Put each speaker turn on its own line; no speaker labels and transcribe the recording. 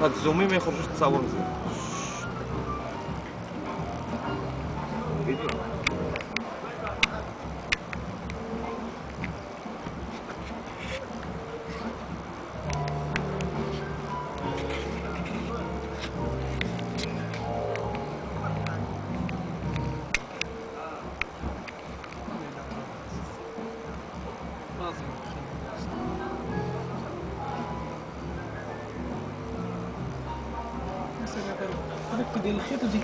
რა ზუმი მე ხო სწავლობ ვიდეო
Você vai से मैं करूँ दिल से तुझे